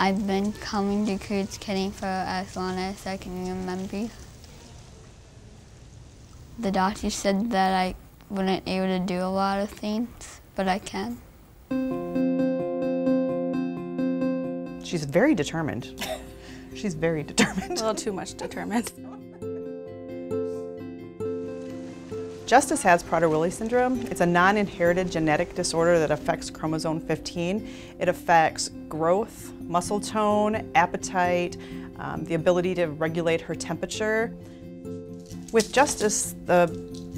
I've been coming to Courage Kenny for as long as I can remember. The doctor said that I wouldn't be able to do a lot of things, but I can. She's very determined. She's very determined. A little too much determined. Justice has Prader-Willi syndrome. It's a non-inherited genetic disorder that affects chromosome 15. It affects growth, muscle tone, appetite, um, the ability to regulate her temperature. With Justice, the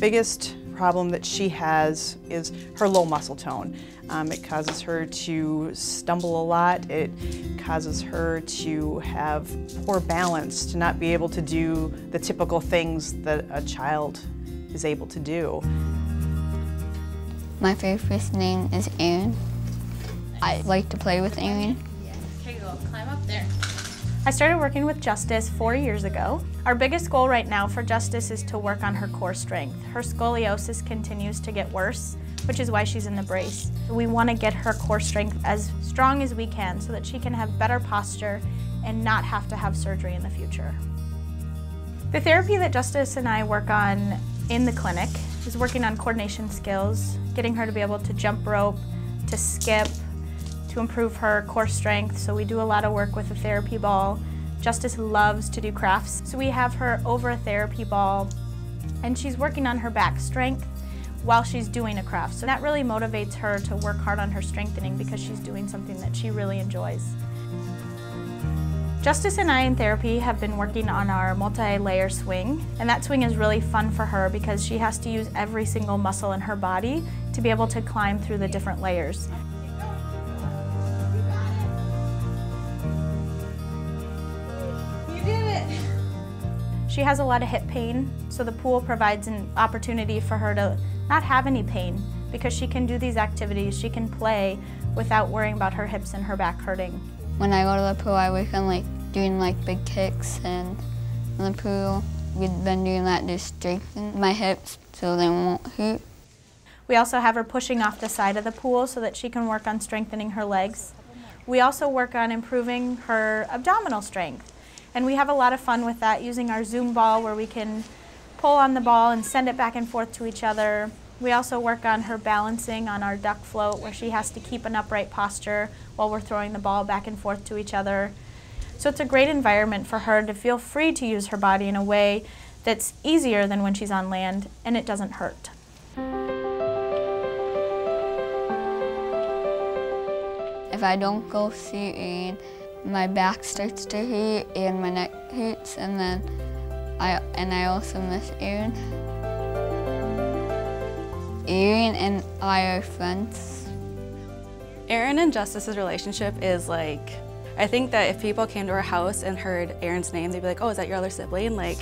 biggest problem that she has is her low muscle tone. Um, it causes her to stumble a lot. It causes her to have poor balance, to not be able to do the typical things that a child is able to do. My favorite name is Aaron. I like to play with Aaron. Okay, go climb up there. I started working with Justice four years ago. Our biggest goal right now for Justice is to work on her core strength. Her scoliosis continues to get worse, which is why she's in the brace. We want to get her core strength as strong as we can so that she can have better posture and not have to have surgery in the future. The therapy that Justice and I work on in the clinic is working on coordination skills, getting her to be able to jump rope, to skip, to improve her core strength. So we do a lot of work with a therapy ball. Justice loves to do crafts. So we have her over a therapy ball and she's working on her back strength while she's doing a craft. So that really motivates her to work hard on her strengthening because she's doing something that she really enjoys. Justice and I in therapy have been working on our multi-layer swing, and that swing is really fun for her because she has to use every single muscle in her body to be able to climb through the different layers. You did it! She has a lot of hip pain, so the pool provides an opportunity for her to not have any pain because she can do these activities, she can play without worrying about her hips and her back hurting. When I go to the pool, I work on like doing like big kicks and in the pool, we've been doing that to strengthen my hips so they won't hurt. We also have her pushing off the side of the pool so that she can work on strengthening her legs. We also work on improving her abdominal strength. And we have a lot of fun with that using our Zoom ball where we can pull on the ball and send it back and forth to each other. We also work on her balancing on our duck float where she has to keep an upright posture while we're throwing the ball back and forth to each other. So it's a great environment for her to feel free to use her body in a way that's easier than when she's on land and it doesn't hurt. If I don't go see Aaron, my back starts to hurt and my neck hurts and then I and I also miss Aaron. Aaron and I are friends. Aaron and Justice's relationship is like, I think that if people came to our house and heard Aaron's name, they'd be like, oh, is that your other sibling? Like,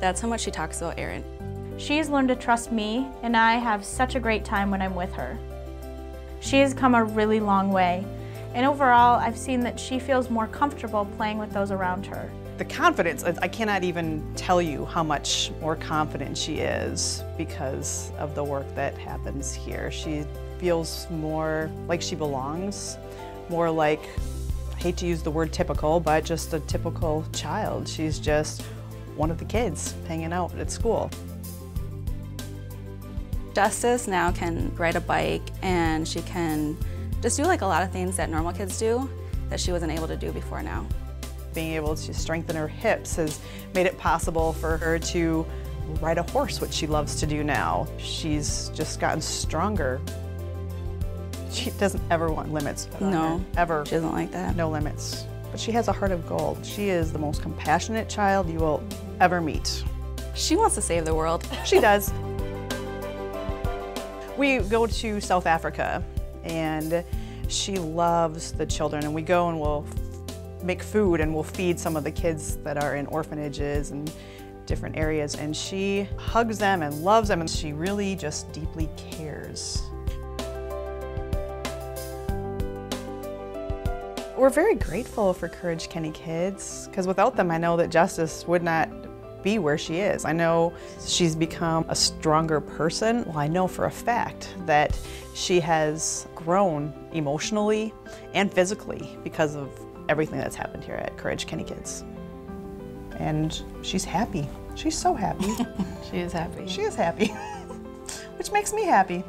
that's how much she talks about Aaron. She's learned to trust me, and I have such a great time when I'm with her. She has come a really long way, and overall, I've seen that she feels more comfortable playing with those around her. The confidence, I cannot even tell you how much more confident she is because of the work that happens here. She feels more like she belongs, more like, I hate to use the word typical, but just a typical child. She's just one of the kids hanging out at school. Justice now can ride a bike and she can just do like a lot of things that normal kids do that she wasn't able to do before now. Being able to strengthen her hips has made it possible for her to ride a horse, which she loves to do now. She's just gotten stronger. She doesn't ever want limits. No. her, Ever. She doesn't like that. No limits. But she has a heart of gold. She is the most compassionate child you will ever meet. She wants to save the world. She does. We go to South Africa and she loves the children and we go and we'll make food and we'll feed some of the kids that are in orphanages and different areas and she hugs them and loves them and she really just deeply cares. We're very grateful for Courage Kenny Kids because without them I know that Justice would not be where she is. I know she's become a stronger person. Well, I know for a fact that she has grown emotionally and physically because of everything that's happened here at Courage Kenny Kids. And she's happy. She's so happy. She is happy. she is happy, which makes me happy.